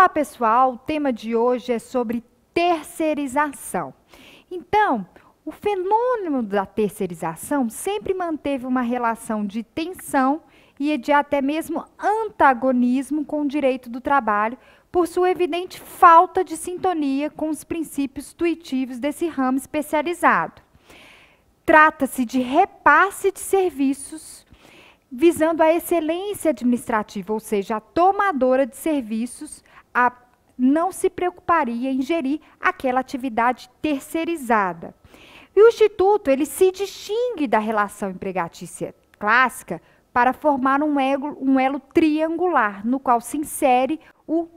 Olá, pessoal! O tema de hoje é sobre terceirização. Então, o fenômeno da terceirização sempre manteve uma relação de tensão e de até mesmo antagonismo com o direito do trabalho, por sua evidente falta de sintonia com os princípios intuitivos desse ramo especializado. Trata-se de repasse de serviços visando a excelência administrativa, ou seja, a tomadora de serviços a, não se preocuparia em gerir aquela atividade terceirizada. E o Instituto ele se distingue da relação empregatícia clássica para formar um elo, um elo triangular, no qual se insere o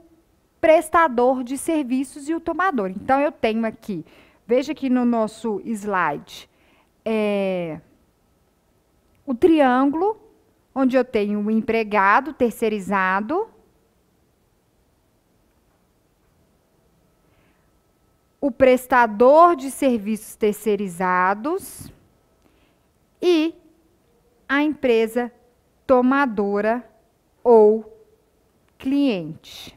prestador de serviços e o tomador. Então, eu tenho aqui, veja aqui no nosso slide, é, o triângulo onde eu tenho o empregado terceirizado, o prestador de serviços terceirizados e a empresa tomadora ou cliente.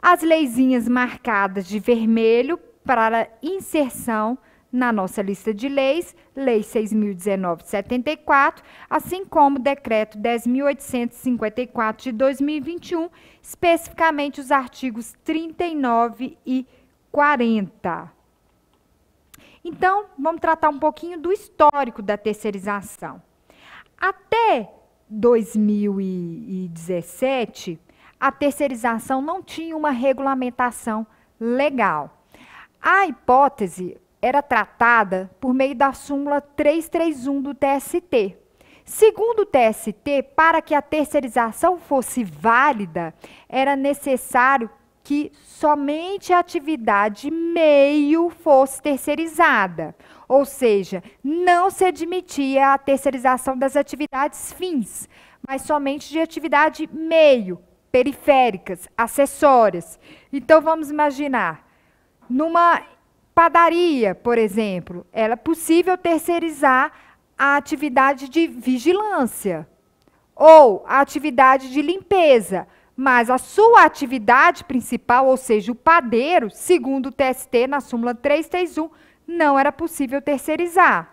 As leizinhas marcadas de vermelho para inserção na nossa lista de leis, Lei 6.019-74, assim como o Decreto 10.854 de 2021, especificamente os artigos 39 e 40. Então, vamos tratar um pouquinho do histórico da terceirização. Até 2017, a terceirização não tinha uma regulamentação legal. A hipótese era tratada por meio da súmula 331 do TST. Segundo o TST, para que a terceirização fosse válida, era necessário que somente a atividade meio fosse terceirizada. Ou seja, não se admitia a terceirização das atividades fins, mas somente de atividade meio, periféricas, acessórias. Então vamos imaginar numa padaria, por exemplo, era possível terceirizar a atividade de vigilância ou a atividade de limpeza, mas a sua atividade principal, ou seja, o padeiro, segundo o TST na súmula 331, não era possível terceirizar.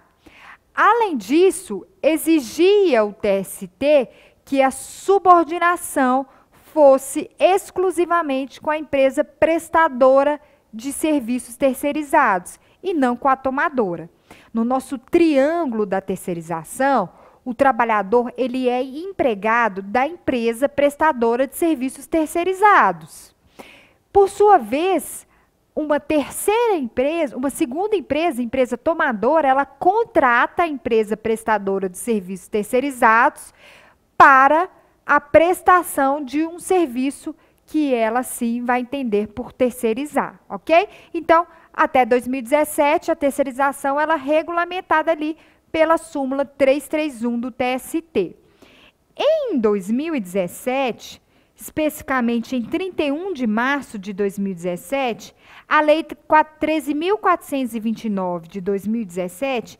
Além disso, exigia o TST que a subordinação fosse exclusivamente com a empresa prestadora de serviços terceirizados e não com a tomadora. No nosso triângulo da terceirização, o trabalhador ele é empregado da empresa prestadora de serviços terceirizados. Por sua vez, uma terceira empresa, uma segunda empresa, empresa tomadora, ela contrata a empresa prestadora de serviços terceirizados para a prestação de um serviço que ela sim vai entender por terceirizar, ok? Então, até 2017, a terceirização ela é regulamentada ali pela súmula 331 do TST. Em 2017, especificamente em 31 de março de 2017, a Lei 13.429 de 2017,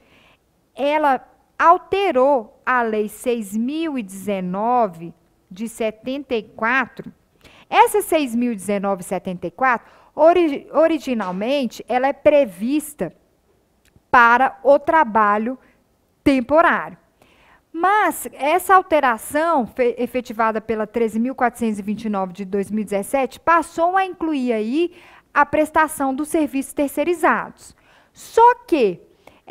ela alterou a Lei 6.019 de 74, essa 6.019,74, ori originalmente, ela é prevista para o trabalho temporário. Mas essa alteração efetivada pela 13.429 de 2017 passou a incluir aí a prestação dos serviços terceirizados. Só que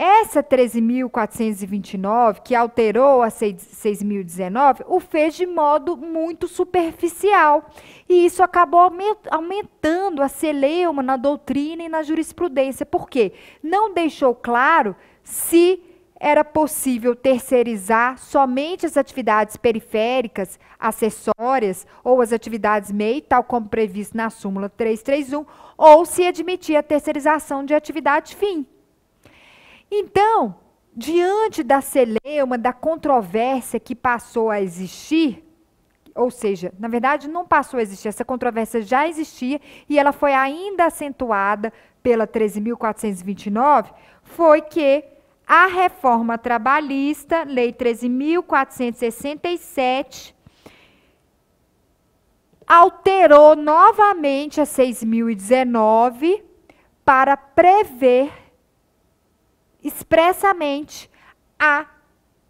essa 13.429, que alterou a 6.019, o fez de modo muito superficial. E isso acabou aumentando a celeuma na doutrina e na jurisprudência. Por quê? Não deixou claro se era possível terceirizar somente as atividades periféricas, acessórias ou as atividades MEI, tal como previsto na súmula 331, ou se admitia a terceirização de atividade fim. Então, diante da celeuma, da controvérsia que passou a existir, ou seja, na verdade não passou a existir, essa controvérsia já existia e ela foi ainda acentuada pela 13.429, foi que a reforma trabalhista, Lei 13.467, alterou novamente a 6.019 para prever expressamente a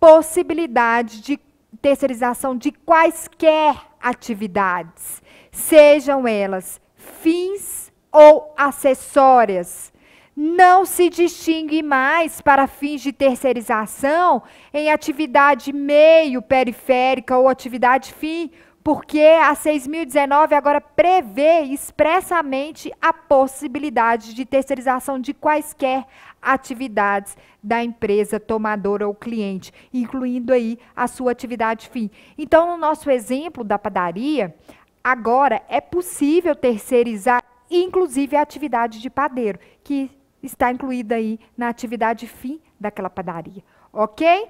possibilidade de terceirização de quaisquer atividades, sejam elas fins ou acessórias. Não se distingue mais para fins de terceirização em atividade meio periférica ou atividade fim, porque a 6019 agora prevê expressamente a possibilidade de terceirização de quaisquer atividades da empresa tomadora ou cliente, incluindo aí a sua atividade fim. Então, no nosso exemplo da padaria, agora é possível terceirizar inclusive a atividade de padeiro, que está incluída aí na atividade fim daquela padaria. OK?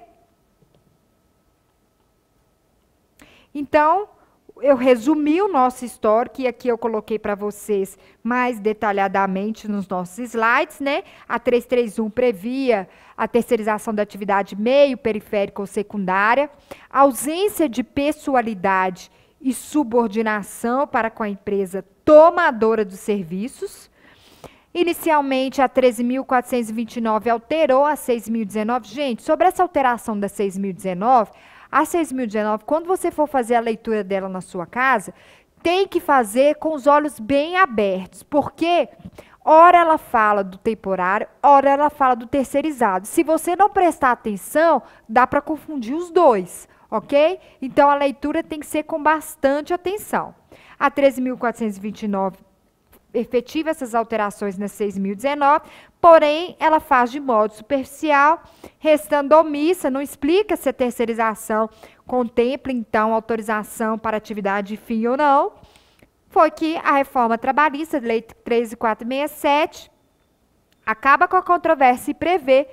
Então, eu resumi o nosso histórico e aqui eu coloquei para vocês mais detalhadamente nos nossos slides, né? A 331 previa a terceirização da atividade meio, periférica ou secundária, ausência de pessoalidade e subordinação para com a empresa tomadora dos serviços. Inicialmente, a 13.429 alterou a 6.019. Gente, sobre essa alteração da 6.019, a 6.019, quando você for fazer a leitura dela na sua casa, tem que fazer com os olhos bem abertos, porque ora ela fala do temporário, ora ela fala do terceirizado. Se você não prestar atenção, dá para confundir os dois, ok? Então a leitura tem que ser com bastante atenção. A 13.429 efetiva essas alterações na 6.019, porém, ela faz de modo superficial, restando omissa, não explica se a terceirização contempla, então, autorização para atividade de fim ou não. Foi que a reforma trabalhista, lei 13467, acaba com a controvérsia e prevê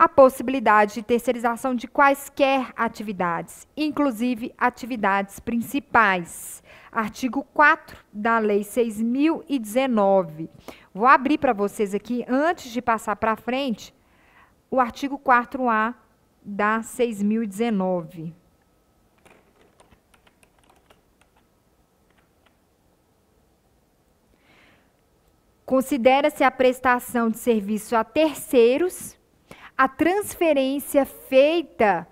a possibilidade de terceirização de quaisquer atividades, inclusive atividades principais. Artigo 4 da Lei 6019. Vou abrir para vocês aqui, antes de passar para frente, o artigo 4A da 6019. Considera-se a prestação de serviço a terceiros a transferência feita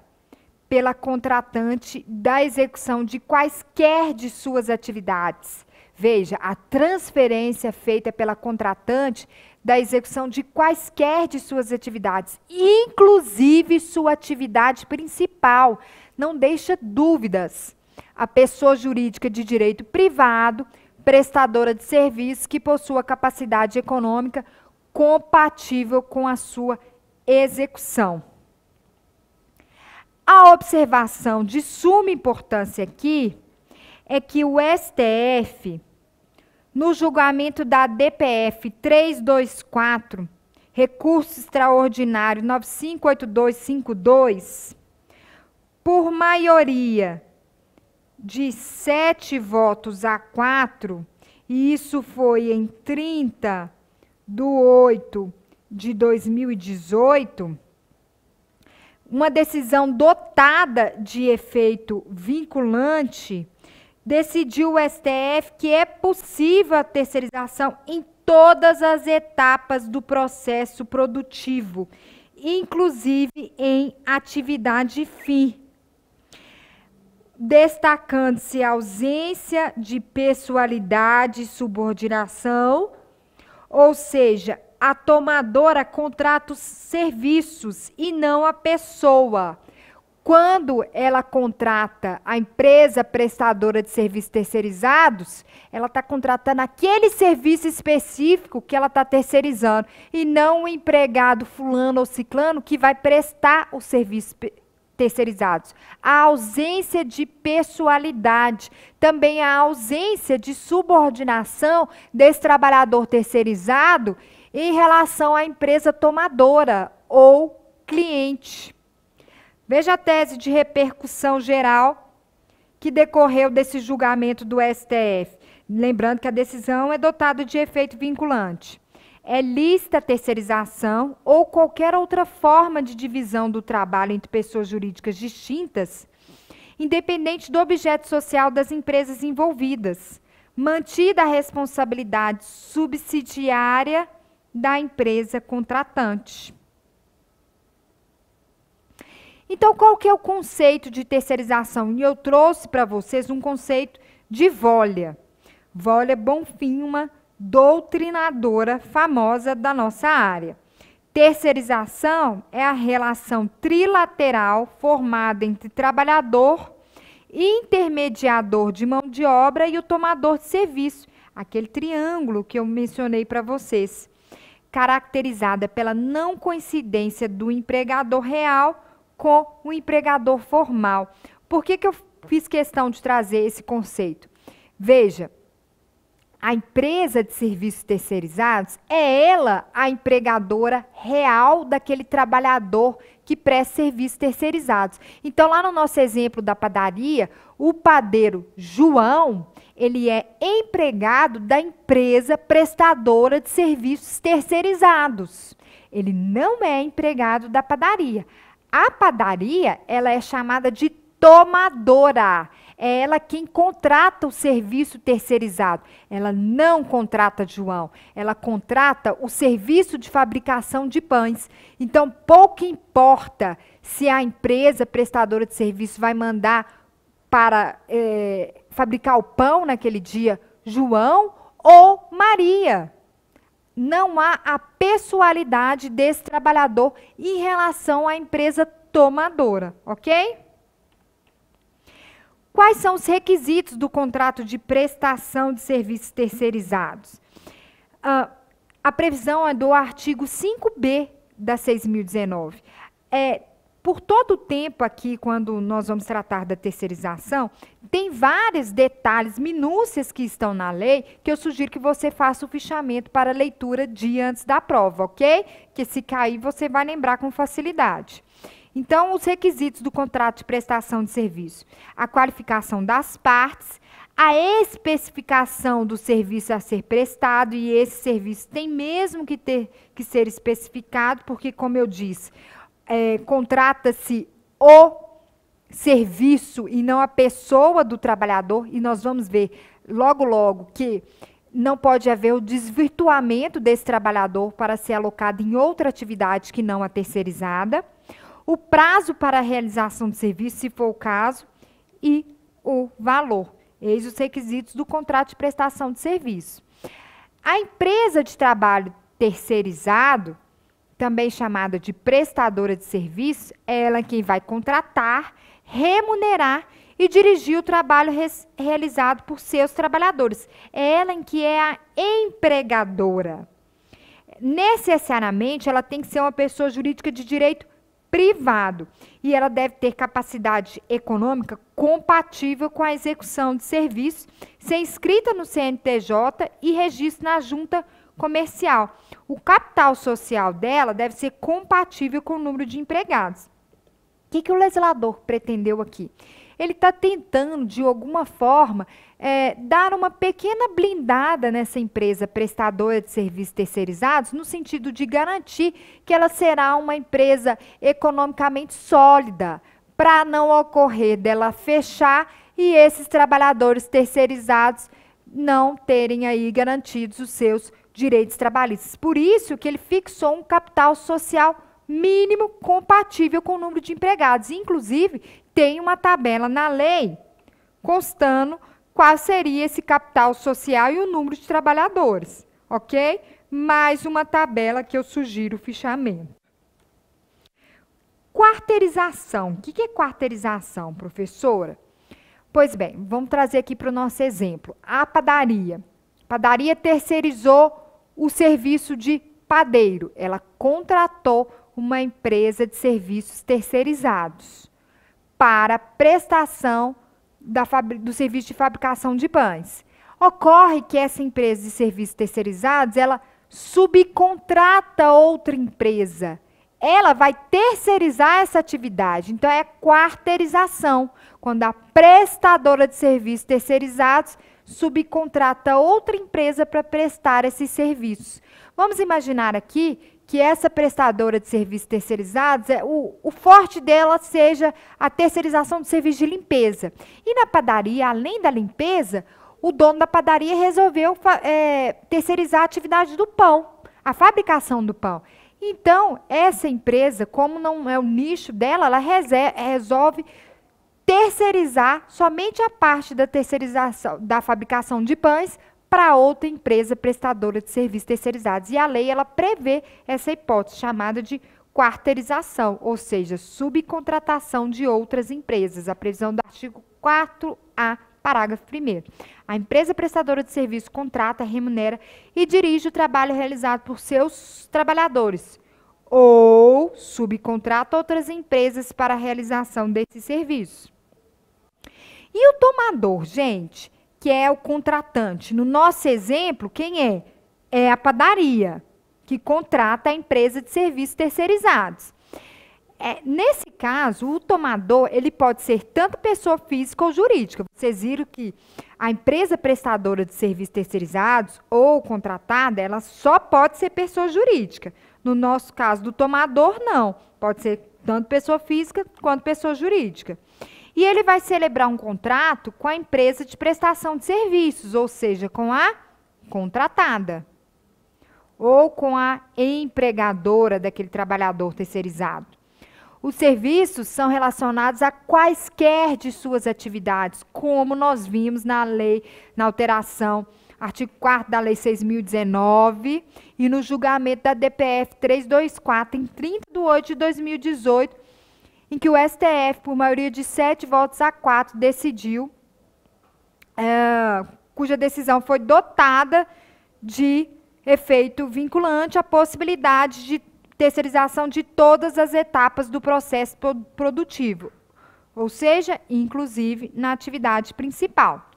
pela contratante da execução de quaisquer de suas atividades. Veja, a transferência feita pela contratante da execução de quaisquer de suas atividades, inclusive sua atividade principal. Não deixa dúvidas. A pessoa jurídica de direito privado, prestadora de serviços que possua capacidade econômica compatível com a sua execução. A observação de suma importância aqui é que o STF, no julgamento da DPF 324, recurso extraordinário 958252, por maioria de sete votos a quatro, e isso foi em 30 do 8 de 2018, uma decisão dotada de efeito vinculante decidiu o STF que é possível a terceirização em todas as etapas do processo produtivo, inclusive em atividade fim, destacando-se a ausência de pessoalidade e subordinação, ou seja, a tomadora contrata os serviços e não a pessoa. Quando ela contrata a empresa prestadora de serviços terceirizados, ela está contratando aquele serviço específico que ela está terceirizando e não o empregado fulano ou ciclano que vai prestar o serviço terceirizados. A ausência de pessoalidade, também a ausência de subordinação desse trabalhador terceirizado em relação à empresa tomadora ou cliente. Veja a tese de repercussão geral que decorreu desse julgamento do STF. Lembrando que a decisão é dotada de efeito vinculante. É lista terceirização ou qualquer outra forma de divisão do trabalho entre pessoas jurídicas distintas, independente do objeto social das empresas envolvidas, mantida a responsabilidade subsidiária da empresa contratante. Então, qual que é o conceito de terceirização? E eu trouxe para vocês um conceito de Volha. Volha Bonfim, uma doutrinadora famosa da nossa área. Terceirização é a relação trilateral formada entre trabalhador, intermediador de mão de obra e o tomador de serviço, aquele triângulo que eu mencionei para vocês, caracterizada pela não coincidência do empregador real com o empregador formal. Por que, que eu fiz questão de trazer esse conceito? Veja, a empresa de serviços terceirizados é ela a empregadora real daquele trabalhador que presta serviços terceirizados. Então, lá no nosso exemplo da padaria, o padeiro João, ele é empregado da empresa prestadora de serviços terceirizados. Ele não é empregado da padaria. A padaria, ela é chamada de tomadora. É ela quem contrata o serviço terceirizado. Ela não contrata João, ela contrata o serviço de fabricação de pães. Então, pouco importa se a empresa prestadora de serviço vai mandar para é, fabricar o pão naquele dia João ou Maria não há a pessoalidade desse trabalhador em relação à empresa tomadora, ok? Quais são os requisitos do contrato de prestação de serviços terceirizados? Uh, a previsão é do artigo 5b da 6.019. É, por todo o tempo aqui, quando nós vamos tratar da terceirização, tem vários detalhes, minúcias que estão na lei, que eu sugiro que você faça o fichamento para leitura dia antes da prova, ok? Que se cair, você vai lembrar com facilidade. Então, os requisitos do contrato de prestação de serviço: a qualificação das partes, a especificação do serviço a ser prestado, e esse serviço tem mesmo que ter que ser especificado, porque, como eu disse, é, contrata-se o serviço e não a pessoa do trabalhador, e nós vamos ver logo, logo que não pode haver o desvirtuamento desse trabalhador para ser alocado em outra atividade que não a terceirizada, o prazo para a realização do serviço, se for o caso, e o valor. Eis os requisitos do contrato de prestação de serviço. A empresa de trabalho terceirizado também chamada de prestadora de serviço, é ela quem vai contratar, remunerar e dirigir o trabalho realizado por seus trabalhadores. É ela em que é a empregadora. Necessariamente, ela tem que ser uma pessoa jurídica de direito privado e ela deve ter capacidade econômica compatível com a execução de serviços, ser inscrita no CNTJ e registro na junta comercial. O capital social dela deve ser compatível com o número de empregados. O que, que o legislador pretendeu aqui? Ele está tentando, de alguma forma, é, dar uma pequena blindada nessa empresa prestadora de serviços terceirizados, no sentido de garantir que ela será uma empresa economicamente sólida, para não ocorrer dela fechar e esses trabalhadores terceirizados não terem aí garantidos os seus direitos trabalhistas. Por isso que ele fixou um capital social mínimo compatível com o número de empregados. Inclusive, tem uma tabela na lei constando qual seria esse capital social e o número de trabalhadores, ok? Mais uma tabela que eu sugiro o fichamento. Quarteirização. O que é quarteirização, professora? Pois bem, vamos trazer aqui para o nosso exemplo. A padaria. A padaria terceirizou o serviço de padeiro. Ela contratou uma empresa de serviços terceirizados para prestação da, do serviço de fabricação de pães. Ocorre que essa empresa de serviços terceirizados, ela subcontrata outra empresa. Ela vai terceirizar essa atividade. Então, é quarteirização, quando a prestadora de serviços terceirizados subcontrata outra empresa para prestar esses serviços. Vamos imaginar aqui que essa prestadora de serviços terceirizados, é, o, o forte dela seja a terceirização do serviço de limpeza. E na padaria, além da limpeza, o dono da padaria resolveu é, terceirizar a atividade do pão, a fabricação do pão. Então, essa empresa, como não é o nicho dela, ela resolve terceirizar somente a parte da terceirização da fabricação de pães para outra empresa prestadora de serviços terceirizados. E a lei ela prevê essa hipótese chamada de quarteirização, ou seja, subcontratação de outras empresas. A previsão do artigo 4A, parágrafo 1 A empresa prestadora de serviço contrata, remunera e dirige o trabalho realizado por seus trabalhadores ou subcontrata outras empresas para a realização desse serviço. E o tomador, gente, que é o contratante? No nosso exemplo, quem é? É a padaria, que contrata a empresa de serviços terceirizados. É, nesse caso, o tomador ele pode ser tanto pessoa física ou jurídica. Vocês viram que a empresa prestadora de serviços terceirizados ou contratada, ela só pode ser pessoa jurídica. No nosso caso do tomador, não. Pode ser tanto pessoa física quanto pessoa jurídica. E ele vai celebrar um contrato com a empresa de prestação de serviços, ou seja, com a contratada. Ou com a empregadora daquele trabalhador terceirizado. Os serviços são relacionados a quaisquer de suas atividades, como nós vimos na lei, na alteração, artigo 4 da Lei 6.019 e no julgamento da DPF 324, em 30 de 8 de 2018, em que o STF, por maioria de sete votos a quatro, decidiu, é, cuja decisão foi dotada de efeito vinculante a possibilidade de terceirização de todas as etapas do processo produtivo, ou seja, inclusive na atividade principal.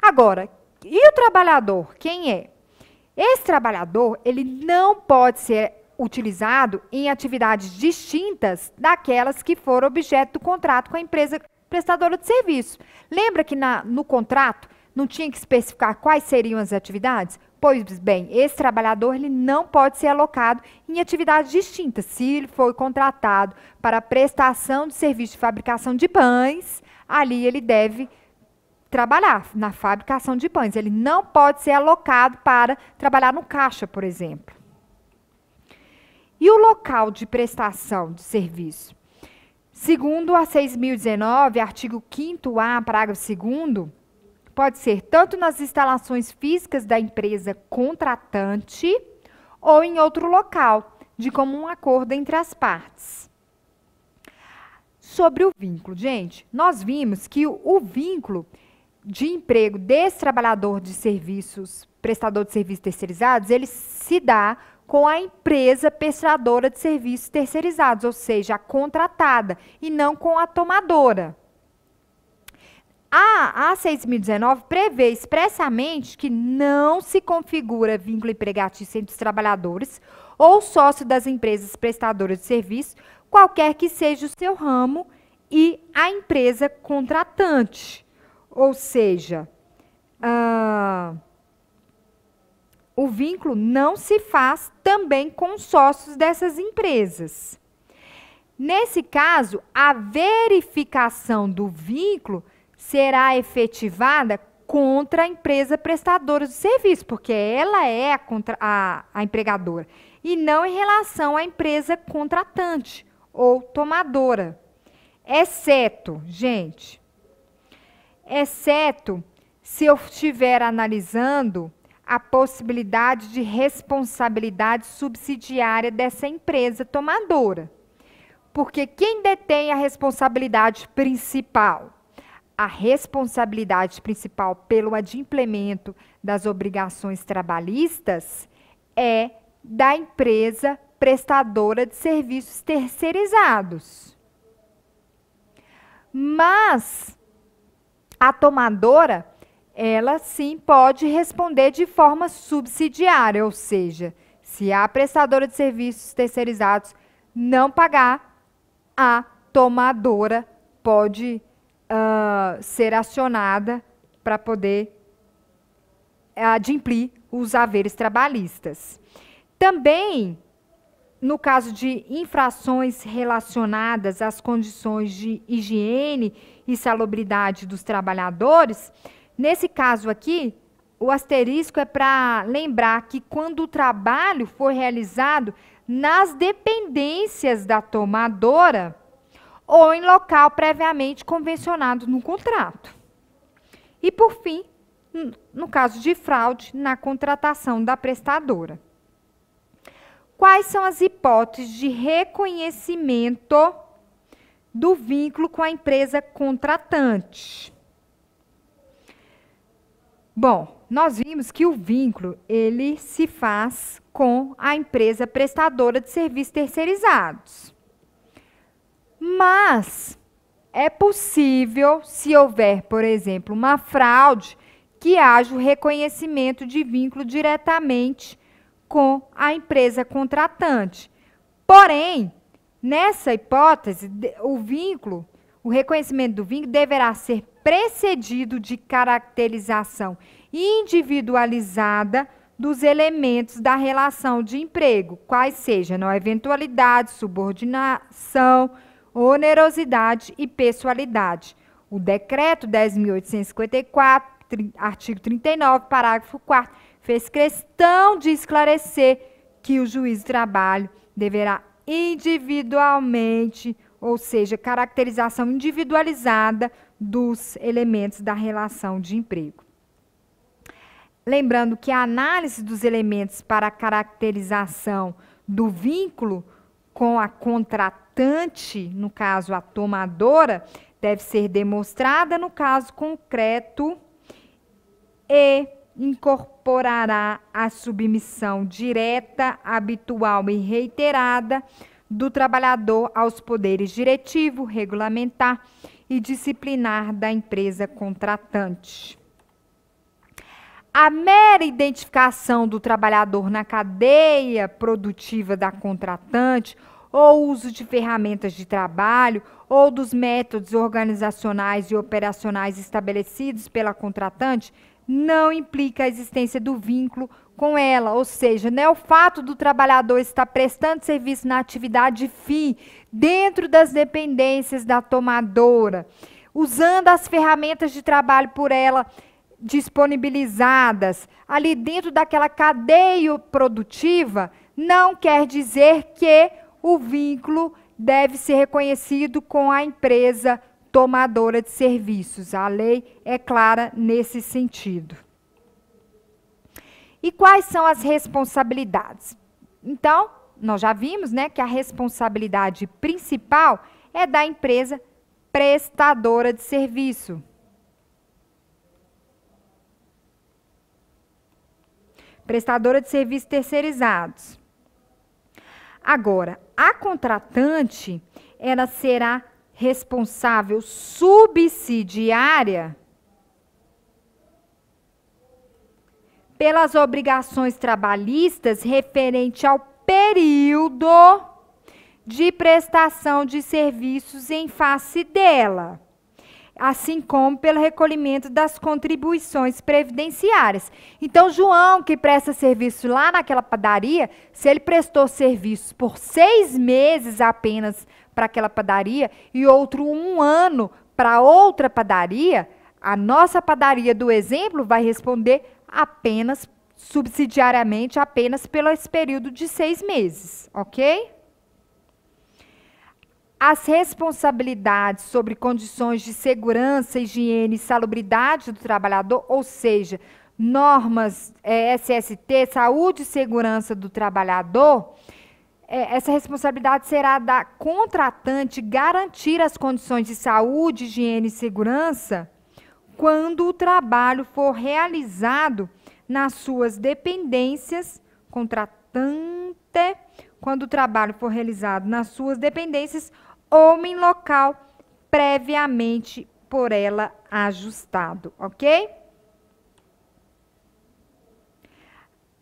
Agora, e o trabalhador? Quem é? Esse trabalhador, ele não pode ser utilizado em atividades distintas daquelas que foram objeto do contrato com a empresa prestadora de serviço. Lembra que na, no contrato não tinha que especificar quais seriam as atividades? Pois bem, esse trabalhador ele não pode ser alocado em atividades distintas. Se ele foi contratado para prestação de serviço de fabricação de pães, ali ele deve trabalhar na fabricação de pães. Ele não pode ser alocado para trabalhar no caixa, por exemplo. E o local de prestação de serviço? Segundo a 6.019, artigo 5º-A, parágrafo 2 pode ser tanto nas instalações físicas da empresa contratante ou em outro local, de comum acordo entre as partes. Sobre o vínculo, gente, nós vimos que o, o vínculo de emprego desse trabalhador de serviços, prestador de serviços terceirizados, ele se dá com a empresa prestadora de serviços terceirizados, ou seja, a contratada, e não com a tomadora. A A6019 prevê expressamente que não se configura vínculo empregatício entre os trabalhadores ou sócio das empresas prestadoras de serviço, qualquer que seja o seu ramo, e a empresa contratante. Ou seja, uh, o vínculo não se faz também com sócios dessas empresas. Nesse caso, a verificação do vínculo será efetivada contra a empresa prestadora de serviço, porque ela é a, contra, a, a empregadora, e não em relação à empresa contratante ou tomadora. Exceto, gente, exceto se eu estiver analisando a possibilidade de responsabilidade subsidiária dessa empresa tomadora. Porque quem detém a responsabilidade principal? A responsabilidade principal pelo adimplemento das obrigações trabalhistas é da empresa prestadora de serviços terceirizados. Mas a tomadora ela sim pode responder de forma subsidiária, ou seja, se a prestadora de serviços terceirizados não pagar, a tomadora pode uh, ser acionada para poder adimplir os haveres trabalhistas. Também, no caso de infrações relacionadas às condições de higiene e salubridade dos trabalhadores, nesse caso aqui, o asterisco é para lembrar que quando o trabalho for realizado nas dependências da tomadora ou em local previamente convencionado no contrato. E por fim, no caso de fraude, na contratação da prestadora. Quais são as hipóteses de reconhecimento do vínculo com a empresa contratante? Bom, nós vimos que o vínculo ele se faz com a empresa prestadora de serviços terceirizados. Mas é possível, se houver, por exemplo, uma fraude, que haja o reconhecimento de vínculo diretamente com a empresa contratante. Porém, nessa hipótese, o vínculo, o reconhecimento do vínculo deverá ser precedido de caracterização individualizada dos elementos da relação de emprego, quais sejam a eventualidade, subordinação, onerosidade e pessoalidade. O decreto 10.854, artigo 39, parágrafo 4 fez questão de esclarecer que o juiz de trabalho deverá individualmente, ou seja, caracterização individualizada dos elementos da relação de emprego. Lembrando que a análise dos elementos para a caracterização do vínculo com a contratante, no caso a tomadora, deve ser demonstrada no caso concreto e incorporará a submissão direta, habitual e reiterada do trabalhador aos poderes diretivo, regulamentar e disciplinar da empresa contratante. A mera identificação do trabalhador na cadeia produtiva da contratante, ou uso de ferramentas de trabalho, ou dos métodos organizacionais e operacionais estabelecidos pela contratante, não implica a existência do vínculo com ela, ou seja, não é o fato do trabalhador estar prestando serviço na atividade fim, dentro das dependências da tomadora, usando as ferramentas de trabalho por ela disponibilizadas. Ali dentro daquela cadeia produtiva, não quer dizer que o vínculo deve ser reconhecido com a empresa tomadora de serviços. A lei é clara nesse sentido. E quais são as responsabilidades? Então, nós já vimos né, que a responsabilidade principal é da empresa prestadora de serviço. prestadora de serviços terceirizados. Agora, a contratante, ela será responsável subsidiária pelas obrigações trabalhistas referente ao período de prestação de serviços em face dela assim como pelo recolhimento das contribuições previdenciárias. Então, João, que presta serviço lá naquela padaria, se ele prestou serviços por seis meses apenas para aquela padaria e outro um ano para outra padaria, a nossa padaria do exemplo vai responder apenas subsidiariamente apenas pelo esse período de seis meses, ok? as responsabilidades sobre condições de segurança, higiene e salubridade do trabalhador, ou seja, normas é, SST, saúde e segurança do trabalhador, é, essa responsabilidade será da contratante garantir as condições de saúde, higiene e segurança quando o trabalho for realizado nas suas dependências, contratante, quando o trabalho for realizado nas suas dependências ou em local previamente por ela ajustado, ok?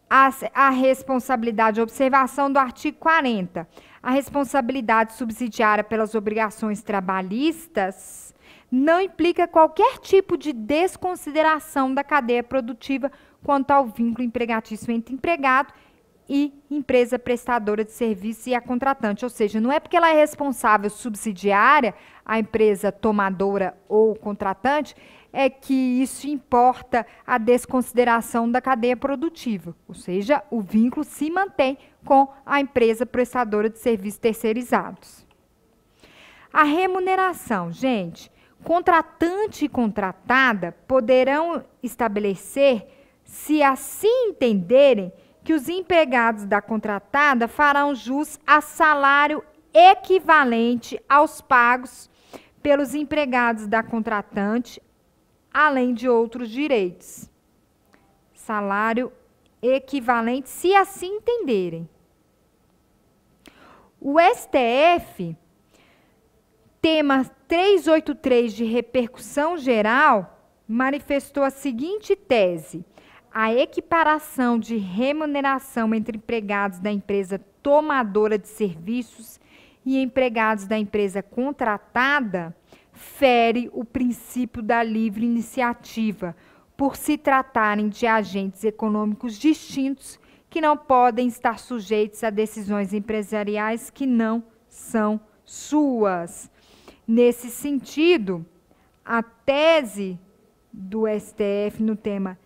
A, a responsabilidade, observação do artigo 40. A responsabilidade subsidiária pelas obrigações trabalhistas não implica qualquer tipo de desconsideração da cadeia produtiva quanto ao vínculo empregatício entre empregado e empresa prestadora de serviço e a contratante. Ou seja, não é porque ela é responsável subsidiária, a empresa tomadora ou contratante, é que isso importa a desconsideração da cadeia produtiva. Ou seja, o vínculo se mantém com a empresa prestadora de serviços terceirizados. A remuneração, gente, contratante e contratada poderão estabelecer, se assim entenderem, que os empregados da contratada farão jus a salário equivalente aos pagos pelos empregados da contratante, além de outros direitos. Salário equivalente, se assim entenderem. O STF, tema 383 de repercussão geral, manifestou a seguinte tese: a equiparação de remuneração entre empregados da empresa tomadora de serviços e empregados da empresa contratada fere o princípio da livre iniciativa, por se tratarem de agentes econômicos distintos que não podem estar sujeitos a decisões empresariais que não são suas. Nesse sentido, a tese do STF no tema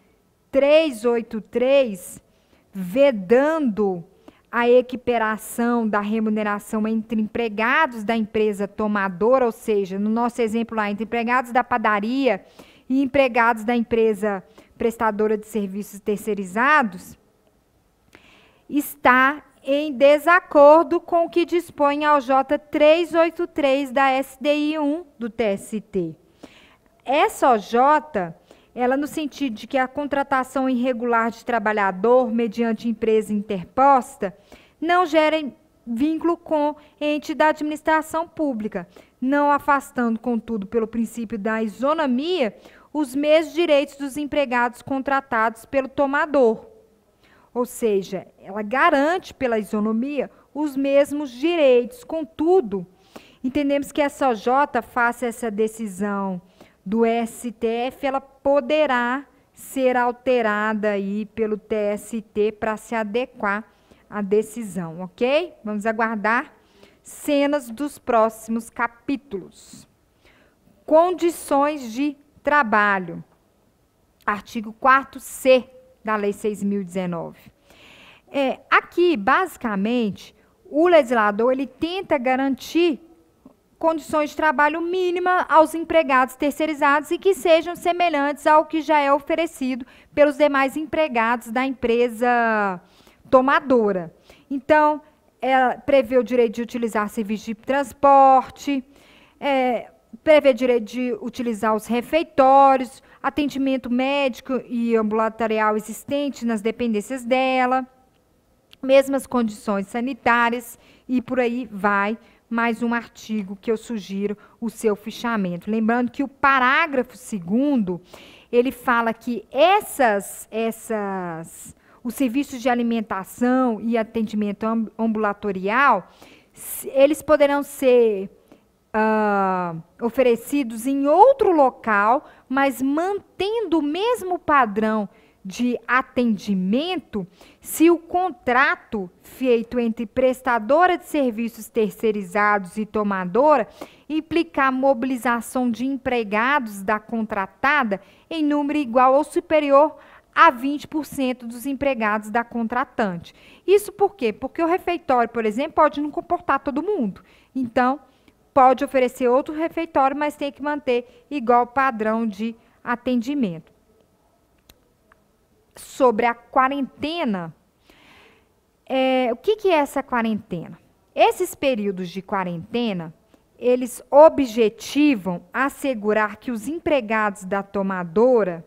383, vedando a equiparação da remuneração entre empregados da empresa tomadora, ou seja, no nosso exemplo lá, entre empregados da padaria e empregados da empresa prestadora de serviços terceirizados, está em desacordo com o que dispõe ao J383 da SDI 1 do TST. Essa OJ ela no sentido de que a contratação irregular de trabalhador mediante empresa interposta não gera vínculo com ente da administração pública, não afastando, contudo, pelo princípio da isonomia, os mesmos direitos dos empregados contratados pelo tomador. Ou seja, ela garante pela isonomia os mesmos direitos. Contudo, entendemos que a SOJ faça essa decisão do STF, ela poderá ser alterada aí pelo TST para se adequar à decisão, ok? Vamos aguardar cenas dos próximos capítulos. Condições de trabalho. Artigo 4C da Lei 6.019. É, aqui, basicamente, o legislador ele tenta garantir condições de trabalho mínima aos empregados terceirizados e que sejam semelhantes ao que já é oferecido pelos demais empregados da empresa tomadora. Então, ela prevê o direito de utilizar serviços de transporte, é, prevê o direito de utilizar os refeitórios, atendimento médico e ambulatorial existente nas dependências dela, mesmas condições sanitárias e por aí vai mais um artigo que eu sugiro o seu fichamento. Lembrando que o parágrafo segundo, ele fala que essas, essas, os serviços de alimentação e atendimento ambulatorial, eles poderão ser uh, oferecidos em outro local, mas mantendo o mesmo padrão de atendimento se o contrato feito entre prestadora de serviços terceirizados e tomadora implicar mobilização de empregados da contratada em número igual ou superior a 20% dos empregados da contratante. Isso por quê? Porque o refeitório, por exemplo, pode não comportar todo mundo. Então, pode oferecer outro refeitório, mas tem que manter igual padrão de atendimento sobre a quarentena, é, o que, que é essa quarentena? Esses períodos de quarentena, eles objetivam assegurar que os empregados da tomadora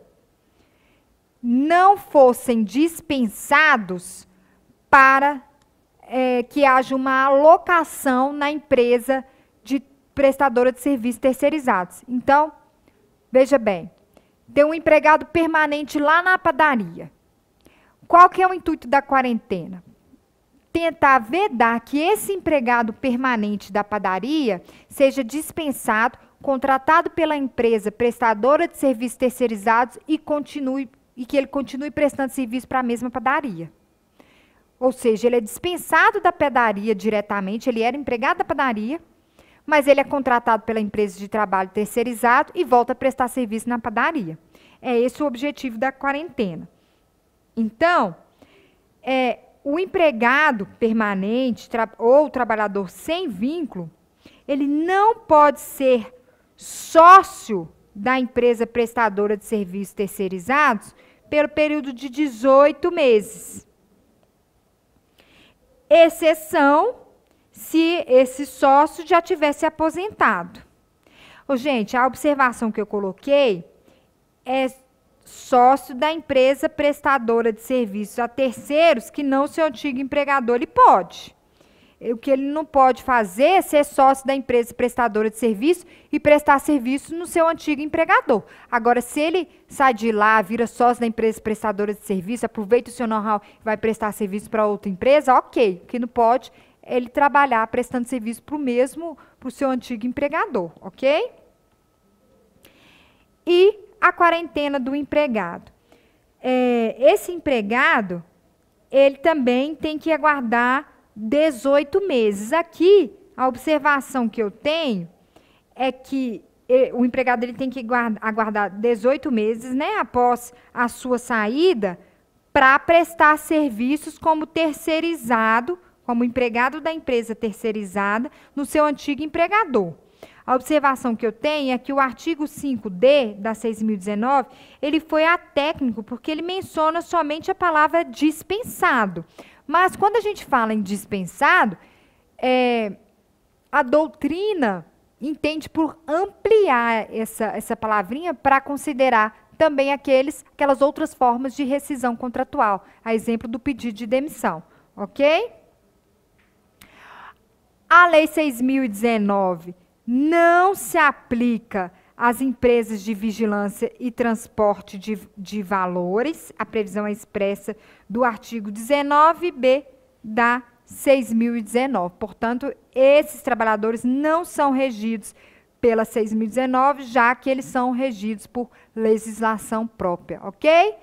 não fossem dispensados para é, que haja uma alocação na empresa de prestadora de serviços terceirizados. Então, veja bem, tem um empregado permanente lá na padaria. Qual que é o intuito da quarentena? Tentar vedar que esse empregado permanente da padaria seja dispensado contratado pela empresa prestadora de serviços terceirizados e continue e que ele continue prestando serviço para a mesma padaria. Ou seja, ele é dispensado da padaria diretamente, ele era empregado da padaria, mas ele é contratado pela empresa de trabalho terceirizado e volta a prestar serviço na padaria. É esse o objetivo da quarentena. Então, é, o empregado permanente tra ou trabalhador sem vínculo, ele não pode ser sócio da empresa prestadora de serviços terceirizados pelo período de 18 meses. Exceção se esse sócio já tivesse aposentado. Ô, gente, a observação que eu coloquei é sócio da empresa prestadora de serviços a terceiros que não seu antigo empregador, ele pode. O que ele não pode fazer é ser sócio da empresa prestadora de serviço e prestar serviço no seu antigo empregador. Agora, se ele sai de lá, vira sócio da empresa prestadora de serviço, aproveita o seu know-how e vai prestar serviço para outra empresa, ok. O que não pode ele trabalhar prestando serviço para o mesmo, para o seu antigo empregador, ok? E a quarentena do empregado. É, esse empregado, ele também tem que aguardar 18 meses. Aqui, a observação que eu tenho é que o empregado ele tem que aguardar 18 meses, né, após a sua saída, para prestar serviços como terceirizado, como empregado da empresa terceirizada, no seu antigo empregador. A observação que eu tenho é que o artigo 5D da 6.019, ele foi a técnico, porque ele menciona somente a palavra dispensado. Mas quando a gente fala em dispensado, é, a doutrina entende por ampliar essa, essa palavrinha para considerar também aqueles, aquelas outras formas de rescisão contratual, a exemplo do pedido de demissão, ok? A Lei 6.019 não se aplica às empresas de vigilância e transporte de, de valores, a previsão é expressa do artigo 19b da 6.019. Portanto, esses trabalhadores não são regidos pela 6.019, já que eles são regidos por legislação própria, ok?